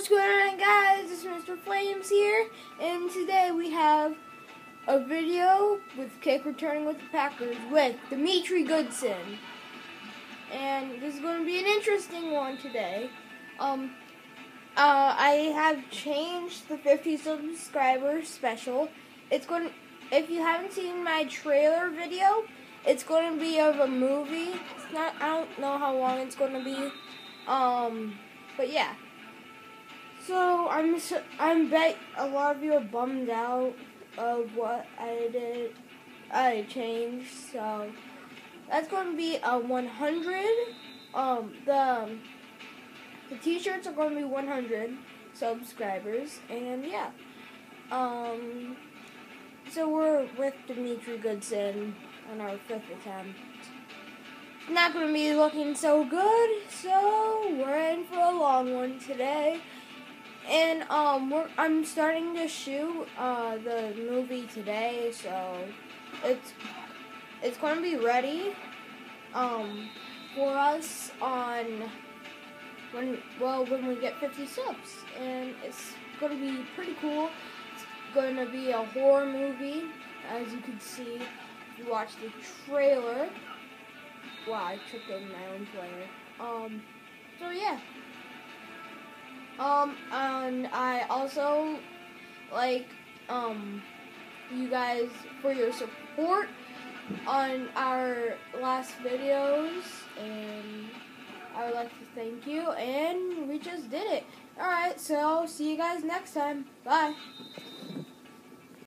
What's going on, guys? It's Mr. Flames here, and today we have a video with Kick returning with the Packers with Demetri Goodson, and this is going to be an interesting one today. Um, uh, I have changed the 50 subscribers special. It's going. to, If you haven't seen my trailer video, it's going to be of a movie. It's not. I don't know how long it's going to be. Um, but yeah. So I'm I'm bet a lot of you are bummed out of what I did. I changed. So that's going to be a 100. Um, the the t-shirts are going to be 100 subscribers, and yeah. Um, so we're with Demetri Goodson on our fifth attempt. Not going to be looking so good, so we're in for a long one today. And um, I'm starting to shoot uh, the movie today, so it's it's going to be ready um, for us on when well when we get 50 subs, and it's going to be pretty cool. It's going to be a horror movie, as you can see if you watch the trailer. Wow, I tripped over my own player. Um, so yeah. Um, and I also like um you guys for your support on our last videos and I would like to thank you and we just did it. Alright, so see you guys next time. Bye.